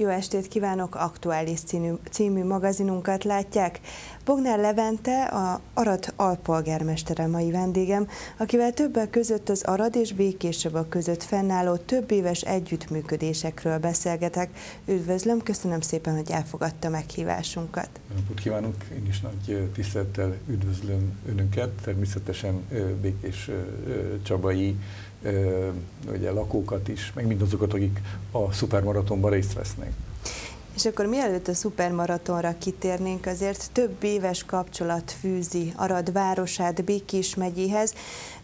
Jó estét kívánok! Aktuális című, című magazinunkat látják. Bognár Levente, a Arad alpolgármestere mai vendégem, akivel többek között az Arad és Békéscsaba között fennálló több éves együttműködésekről beszélgetek. Üdvözlöm, köszönöm szépen, hogy elfogadta meghívásunkat. Napot kívánok! Én is nagy tisztelettel üdvözlöm Önöket, természetesen Békés Csabai ugye, lakókat is, meg mindazokat, akik a szupermaratonban részt vesznek. És akkor mielőtt a szupermaratonra kitérnénk, azért több éves kapcsolat fűzi Arad városát Békés megyéhez,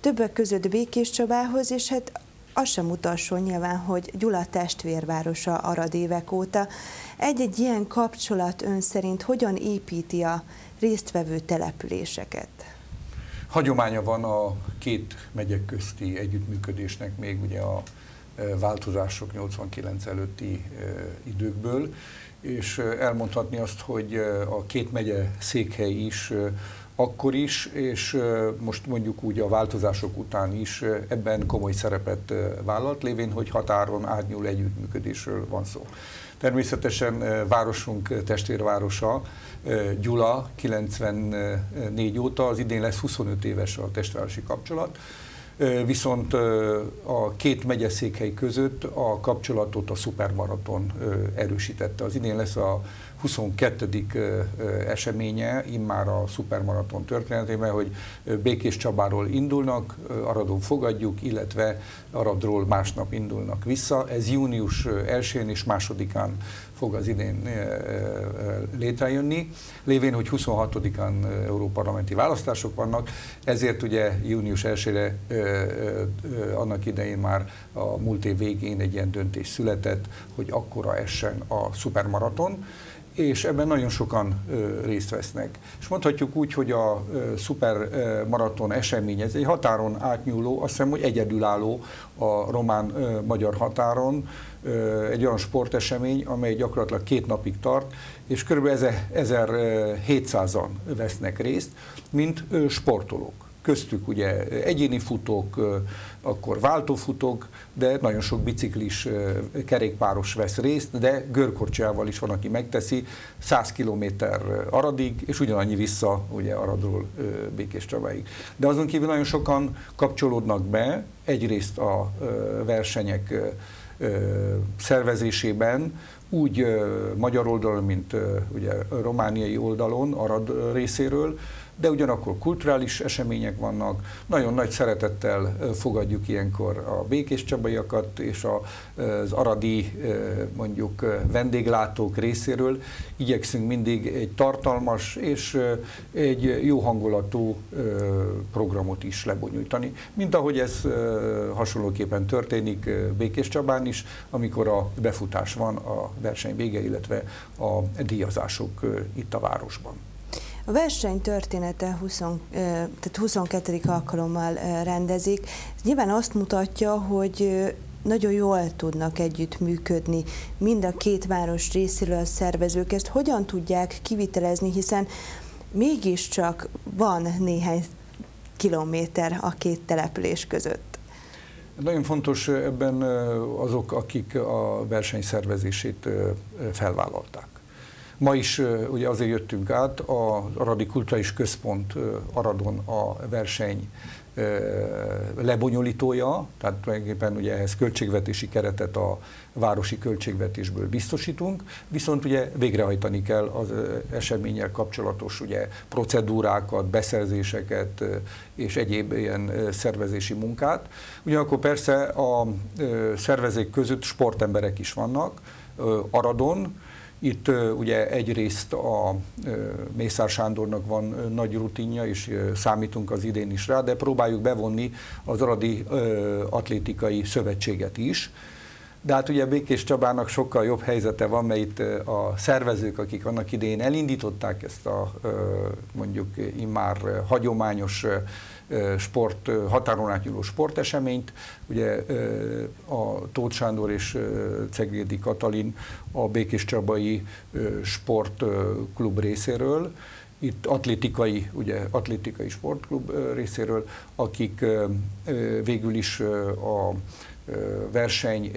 többek között Békés Csabához, és hát az sem utasson nyilván, hogy Gyula testvérvárosa Arad évek óta. Egy-egy ilyen kapcsolat ön szerint hogyan építi a résztvevő településeket? Hagyománya van a két megyek közti együttműködésnek még ugye a e, változások 89 előtti e, időkből, és e, elmondhatni azt, hogy a két megye székhely is akkor is, és most mondjuk úgy a változások után is ebben komoly szerepet vállalt, lévén, hogy határon átnyúl együttműködésről van szó. Természetesen városunk testvérvárosa, Gyula 94 óta, az idén lesz 25 éves a testvárosi kapcsolat, viszont a két megyeszékhely között a kapcsolatot a szupermaraton erősítette. Az idén lesz a 22. eseménye immár a szupermaraton történetében, hogy Békés Csabáról indulnak, Aradon fogadjuk, illetve Aradról másnap indulnak vissza. Ez június 1-én és másodikán fog az idén létrejönni. Lévén, hogy 26-án európarlamenti választások vannak, ezért ugye június 1-ére annak idején már a múlt év végén egy ilyen döntés született, hogy akkora essen a szupermaraton és ebben nagyon sokan részt vesznek. És mondhatjuk úgy, hogy a szupermaraton esemény, ez egy határon átnyúló, azt hiszem, hogy egyedülálló a román-magyar határon, egy olyan sportesemény, amely gyakorlatilag két napig tart, és kb. 1700-an vesznek részt, mint sportolók köztük ugye egyéni futók, akkor váltófutók, de nagyon sok biciklis kerékpáros vesz részt, de görkorcsával is van, aki megteszi 100 km Aradig, és ugyanannyi vissza ugye Aradról Békés Csabáig. De azon kívül nagyon sokan kapcsolódnak be, egyrészt a versenyek szervezésében, úgy magyar oldalon, mint ugye romániai oldalon, Arad részéről, de ugyanakkor kulturális események vannak. Nagyon nagy szeretettel fogadjuk ilyenkor a békés csabaiakat és az aradi mondjuk vendéglátók részéről. Igyekszünk mindig egy tartalmas és egy jó hangulatú programot is lebonyolítani, mint ahogy ez hasonlóképpen történik Békés Csabán is, amikor a befutás van a verseny vége, illetve a díjazások itt a városban. A verseny története 20, tehát 22. alkalommal rendezik. Nyilván azt mutatja, hogy nagyon jól tudnak együtt működni mind a két város részéről a szervezők. Ezt hogyan tudják kivitelezni, hiszen mégiscsak van néhány kilométer a két település között. Nagyon fontos ebben azok, akik a verseny szervezését felvállalták. Ma is ugye azért jöttünk át, az Aradi Kulturális Központ Aradon a verseny lebonyolítója, tehát tulajdonképpen ugye ehhez költségvetési keretet a városi költségvetésből biztosítunk, viszont ugye végrehajtani kell az eseménnyel kapcsolatos ugye procedúrákat, beszerzéseket és egyéb ilyen szervezési munkát. Ugyanakkor persze a szervezék között sportemberek is vannak, Aradon, itt ugye egyrészt a Mészár Sándornak van nagy rutinja, és számítunk az idén is rá, de próbáljuk bevonni az Aradi Atlétikai Szövetséget is, de hát ugye Békés Csabának sokkal jobb helyzete van, mert itt a szervezők, akik annak idején elindították ezt a mondjuk immár hagyományos sport, határon átnyúló sporteseményt. Ugye a Tóth Sándor és Ceglédi Katalin a Békés Csabai Sportklub részéről, itt atlétikai, ugye atlétikai sportklub részéről, akik végül is a verseny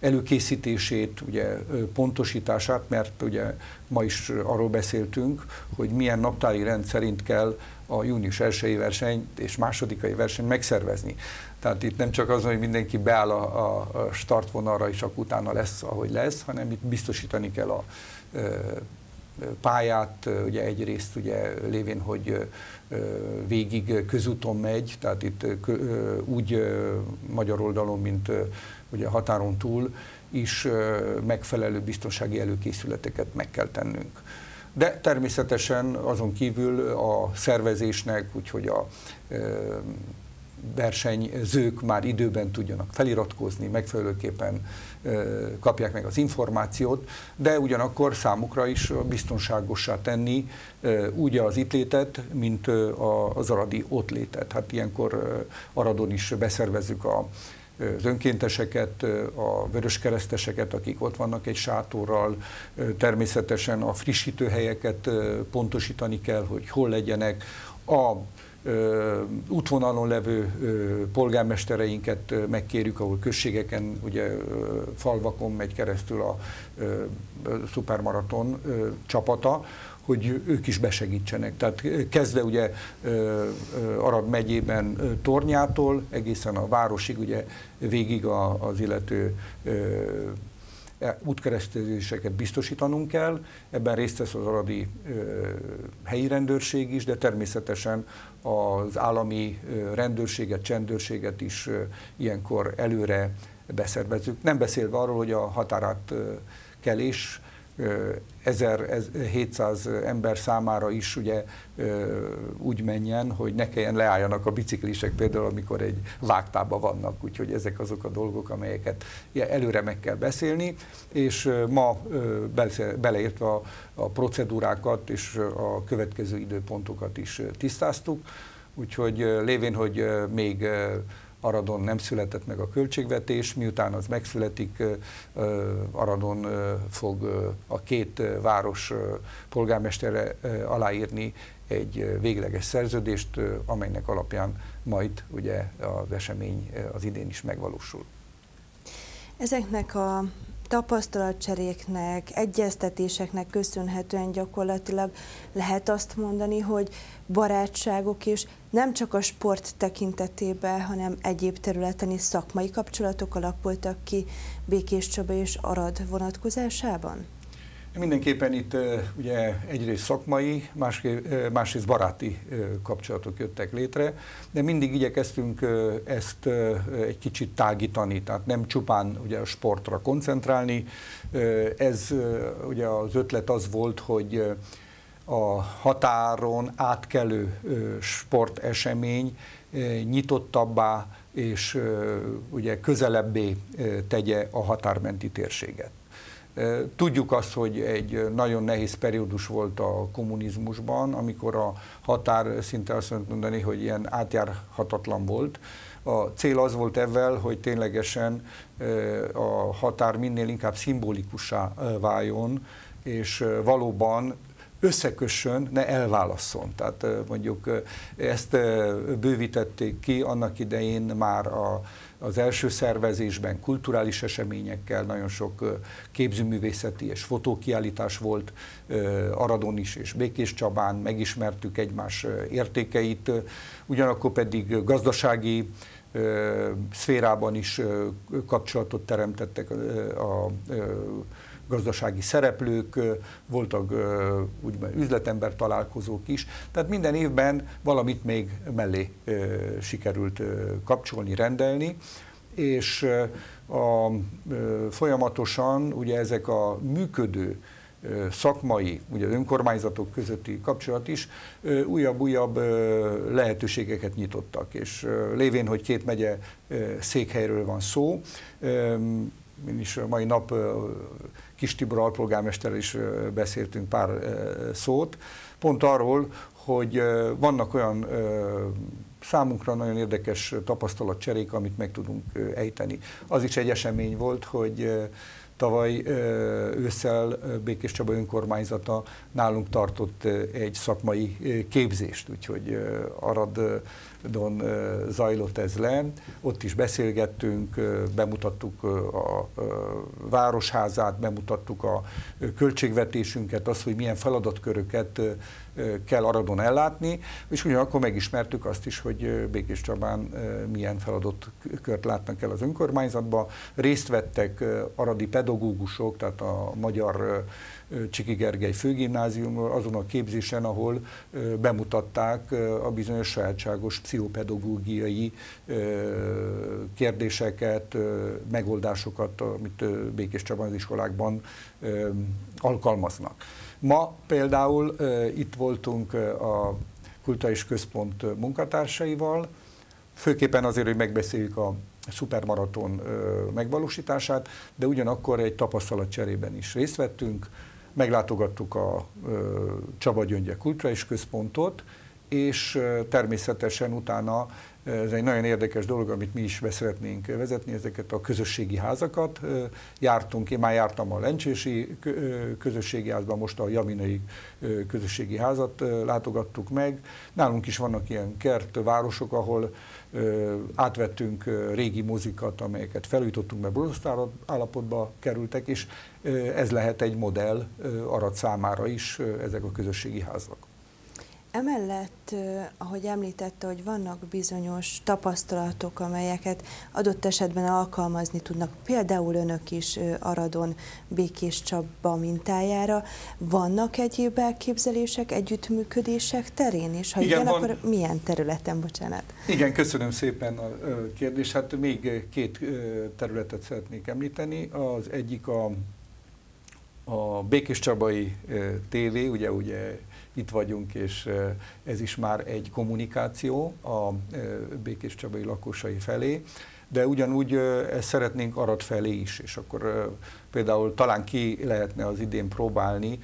előkészítését, ugye pontosítását, mert ugye ma is arról beszéltünk, hogy milyen naptári rend szerint kell a június elsői verseny és másodikai verseny megszervezni. Tehát itt nem csak az, hogy mindenki beáll a, a startvonalra, és akkor utána lesz, ahogy lesz, hanem itt biztosítani kell a pályát, ugye egyrészt ugye lévén, hogy végig közúton megy, tehát itt úgy magyar oldalon, mint ugye határon túl is megfelelő biztonsági előkészületeket meg kell tennünk. De természetesen azon kívül a szervezésnek, úgyhogy a versenyzők már időben tudjanak feliratkozni, megfelelőképpen kapják meg az információt, de ugyanakkor számukra is biztonságossá tenni úgy az itt létet, mint az aradi ott létet. Hát ilyenkor Aradon is beszervezzük a az önkénteseket, a vöröskereszteseket, akik ott vannak egy sátorral, természetesen a frissítőhelyeket pontosítani kell, hogy hol legyenek, a útvonalon levő polgármestereinket megkérjük, ahol községeken, ugye falvakon megy keresztül a szupermaraton csapata, hogy ők is besegítsenek. Tehát kezdve ugye Arad megyében Tornyától egészen a városig, ugye végig az illető útkeresztezéseket biztosítanunk kell, ebben részt vesz az aradi helyi rendőrség is, de természetesen az állami rendőrséget, csendőrséget is ilyenkor előre beszervezzük. Nem beszélve arról, hogy a határát kelés 1700 ember számára is ugye úgy menjen, hogy ne kelljen leálljanak a biciklisek például, amikor egy vágtában vannak, úgyhogy ezek azok a dolgok, amelyeket előre meg kell beszélni, és ma beleértve a, a procedúrákat és a következő időpontokat is tisztáztuk, úgyhogy lévén, hogy még Aradon nem született meg a költségvetés, miután az megszületik, Aradon fog a két város polgármestere aláírni egy végleges szerződést, amelynek alapján majd ugye az esemény az idén is megvalósul. Ezeknek a tapasztalatcseréknek, egyeztetéseknek köszönhetően gyakorlatilag lehet azt mondani, hogy barátságok és nem csak a sport tekintetében, hanem egyéb területen is szakmai kapcsolatok alakultak ki Békés Csaba és Arad vonatkozásában? Mindenképpen itt ugye egyrészt szakmai, másrészt baráti kapcsolatok jöttek létre, de mindig igyekeztünk ezt egy kicsit tágítani, tehát nem csupán ugye a sportra koncentrálni. Ez ugye az ötlet az volt, hogy a határon átkelő sportesemény nyitottabbá és ugye közelebbé tegye a határmenti térséget. Tudjuk azt, hogy egy nagyon nehéz periódus volt a kommunizmusban, amikor a határ szinte azt mondani, hogy ilyen átjárhatatlan volt. A cél az volt ezzel, hogy ténylegesen a határ minél inkább szimbolikussá váljon, és valóban összekössön, ne elválasszon. Tehát mondjuk ezt bővítették ki annak idején már a, az első szervezésben kulturális eseményekkel, nagyon sok képzőművészeti és fotókiállítás volt Aradon is és Békés Csabán, megismertük egymás értékeit, ugyanakkor pedig gazdasági szférában is kapcsolatot teremtettek a, a gazdasági szereplők, voltak úgymond üzletember találkozók is, tehát minden évben valamit még mellé sikerült kapcsolni, rendelni, és a, folyamatosan ugye ezek a működő szakmai, ugye az önkormányzatok közötti kapcsolat is újabb-újabb lehetőségeket nyitottak, és lévén, hogy két megye székhelyről van szó, én is mai nap Kis Tibor alpolgármester is beszéltünk pár szót, pont arról, hogy vannak olyan számunkra nagyon érdekes tapasztalatcserék, amit meg tudunk ejteni. Az is egy esemény volt, hogy tavaly ősszel Békés Csaba önkormányzata nálunk tartott egy szakmai képzést, úgyhogy Aradon zajlott ez le. Ott is beszélgettünk, bemutattuk a városházát, bemutattuk a költségvetésünket, azt, hogy milyen feladatköröket kell Aradon ellátni, és ugyanakkor megismertük azt is, hogy Békés Csabán milyen feladatkört látnak el az önkormányzatba. Részt vettek aradi pedagógusok, tehát a magyar Csiki Gergely főgimnázium azon a képzésen, ahol bemutatták a bizonyos sajátságos pszichopedagógiai kérdéseket, megoldásokat, amit Békés Csabán az iskolákban alkalmaznak. Ma például itt voltunk a Kulturális Központ munkatársaival, főképpen azért, hogy megbeszéljük a szupermaraton megvalósítását, de ugyanakkor egy tapasztalatcserében is részt vettünk, meglátogattuk a Csaba Gyöngye Kulturális Központot, és természetesen utána ez egy nagyon érdekes dolog, amit mi is be szeretnénk vezetni, ezeket a közösségi házakat. Jártunk, én már jártam a Lencsési közösségi házban, most a Jaminai közösségi házat látogattuk meg. Nálunk is vannak ilyen kert városok, ahol átvettünk régi mozikat, amelyeket felújítottunk, mert borosztár állapotba kerültek, és ez lehet egy modell Arad számára is, ezek a közösségi házak. Emellett, ahogy említette, hogy vannak bizonyos tapasztalatok, amelyeket adott esetben alkalmazni tudnak, például önök is Aradon Békés Csaba mintájára. Vannak egyéb elképzelések, együttműködések terén is? Ha igen, igen van... akkor milyen területen, bocsánat? Igen, köszönöm szépen a kérdést. Hát még két területet szeretnék említeni. Az egyik a, a Békés Csabai TV, ugye, ugye itt vagyunk, és ez is már egy kommunikáció a Békés Csabai lakosai felé, de ugyanúgy ezt szeretnénk Arad felé is, és akkor például talán ki lehetne az idén próbálni,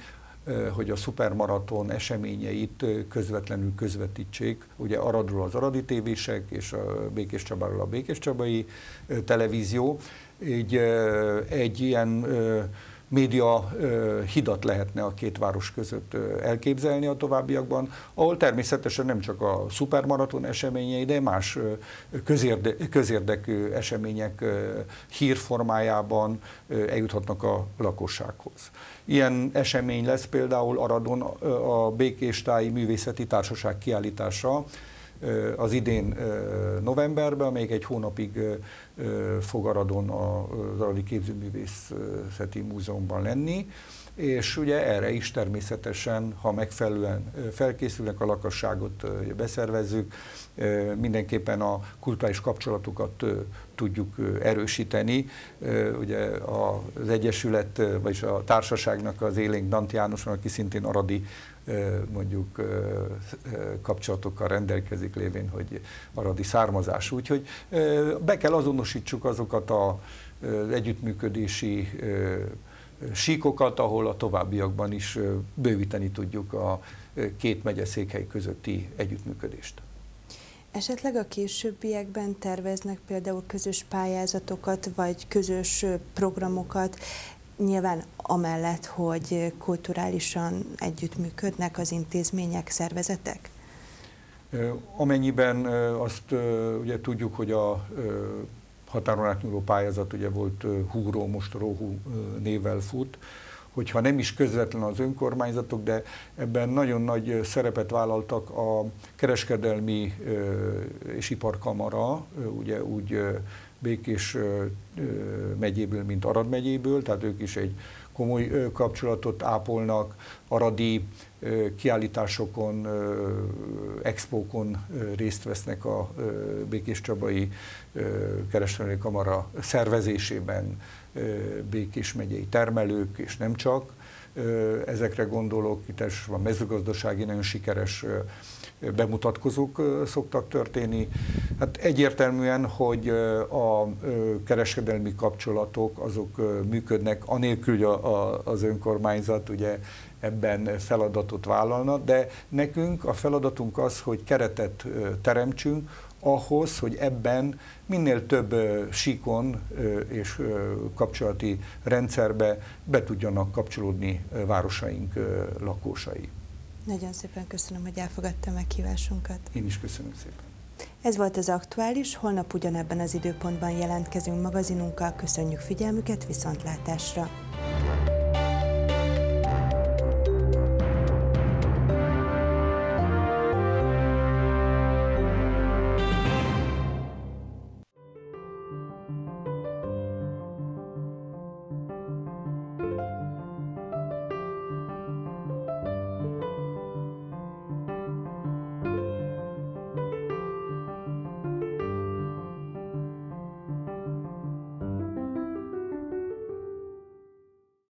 hogy a szupermaraton eseményeit közvetlenül közvetítsék, ugye Aradról az Aradi tévések, és a Békés Csabáról a Békés Csabai televízió. Így egy ilyen média hidat lehetne a két város között elképzelni a továbbiakban, ahol természetesen nem csak a szupermaraton eseményei, de más közérde, közérdekű események hírformájában eljuthatnak a lakossághoz. Ilyen esemény lesz például Aradon a Békéstáji Művészeti Társaság kiállítása, az idén novemberben, amelyik egy hónapig fog Aradon az Aradi Képzőművészeti Múzeumban lenni, és ugye erre is természetesen, ha megfelelően felkészülnek a lakosságot, beszervezzük, mindenképpen a kulturális kapcsolatokat tudjuk erősíteni. Ugye az Egyesület, vagyis a társaságnak az élénk Dant Jánoson, aki szintén aradi mondjuk kapcsolatokkal rendelkezik lévén, hogy aradi származás. Úgyhogy be kell azonosítsuk azokat az együttműködési síkokat, ahol a továbbiakban is bővíteni tudjuk a két megyeszékhely közötti együttműködést. Esetleg a későbbiekben terveznek például közös pályázatokat, vagy közös programokat, nyilván amellett, hogy kulturálisan együttműködnek az intézmények, szervezetek? Amennyiben azt ugye tudjuk, hogy a határon átnyúló pályázat ugye volt Húró, most Róhú névvel fut, hogyha nem is közvetlen az önkormányzatok, de ebben nagyon nagy szerepet vállaltak a kereskedelmi és iparkamara, ugye úgy Békés megyéből, mint Arad megyéből, tehát ők is egy komoly kapcsolatot ápolnak, aradi kiállításokon, expókon részt vesznek a Békés Csabai Kereskedelmi Kamara szervezésében Békés megyei termelők, és nem csak. Ezekre gondolok, itt elsősorban mezőgazdasági nagyon sikeres bemutatkozók szoktak történni. Hát egyértelműen, hogy a kereskedelmi kapcsolatok azok működnek, anélkül, hogy az önkormányzat ugye ebben feladatot vállalna, de nekünk a feladatunk az, hogy keretet teremtsünk, ahhoz, hogy ebben minél több síkon és kapcsolati rendszerbe be tudjanak kapcsolódni városaink lakósai. Nagyon szépen köszönöm, hogy elfogadta meghívásunkat. Én is köszönöm szépen. Ez volt az aktuális, holnap ugyanebben az időpontban jelentkezünk magazinunkkal. Köszönjük figyelmüket, viszontlátásra!